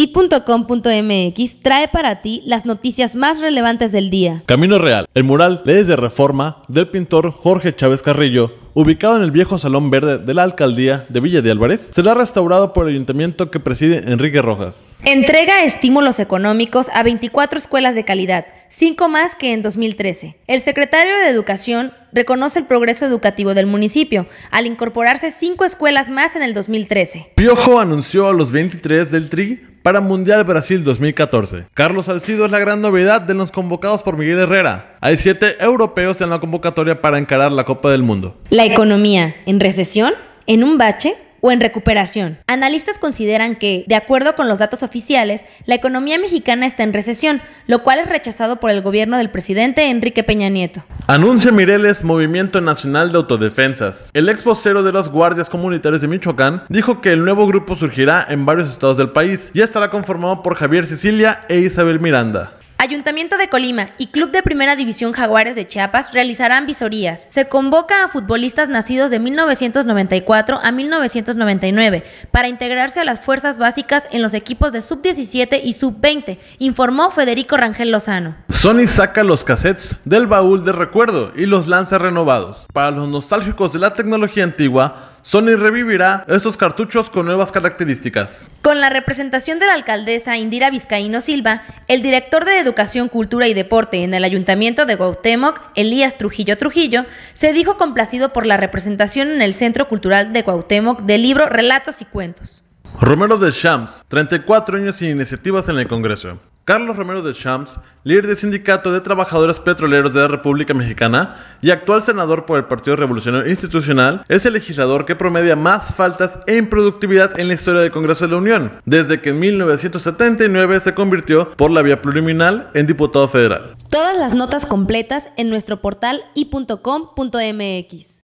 y.com.mx trae para ti las noticias más relevantes del día. Camino Real, el mural Leyes de Reforma del pintor Jorge Chávez Carrillo, ubicado en el viejo Salón Verde de la Alcaldía de Villa de Álvarez, será restaurado por el ayuntamiento que preside Enrique Rojas. Entrega estímulos económicos a 24 escuelas de calidad, 5 más que en 2013. El secretario de Educación reconoce el progreso educativo del municipio al incorporarse 5 escuelas más en el 2013. Piojo anunció a los 23 del TRI para Mundial Brasil 2014. Carlos Salcido es la gran novedad de los convocados por Miguel Herrera. Hay siete europeos en la convocatoria para encarar la Copa del Mundo. La economía en recesión, en un bache en recuperación. Analistas consideran que, de acuerdo con los datos oficiales, la economía mexicana está en recesión, lo cual es rechazado por el gobierno del presidente Enrique Peña Nieto. Anuncia Mireles Movimiento Nacional de Autodefensas. El ex vocero de los guardias comunitarios de Michoacán dijo que el nuevo grupo surgirá en varios estados del país y estará conformado por Javier Sicilia e Isabel Miranda. Ayuntamiento de Colima y Club de Primera División Jaguares de Chiapas realizarán visorías. Se convoca a futbolistas nacidos de 1994 a 1999 para integrarse a las fuerzas básicas en los equipos de sub-17 y sub-20, informó Federico Rangel Lozano. Sony saca los cassettes del baúl de recuerdo y los lanza renovados. Para los nostálgicos de la tecnología antigua, Sony revivirá estos cartuchos con nuevas características. Con la representación de la alcaldesa Indira Vizcaíno Silva, el director de Educación, Cultura y Deporte en el Ayuntamiento de Cuauhtémoc, Elías Trujillo Trujillo, se dijo complacido por la representación en el Centro Cultural de Cuauhtémoc del libro Relatos y Cuentos. Romero de Shams, 34 años sin iniciativas en el Congreso. Carlos Romero de Champs, líder del Sindicato de Trabajadores Petroleros de la República Mexicana y actual senador por el Partido Revolucionario Institucional, es el legislador que promedia más faltas e improductividad en la historia del Congreso de la Unión, desde que en 1979 se convirtió por la vía pluriminal en diputado federal. Todas las notas completas en nuestro portal y.com.mx.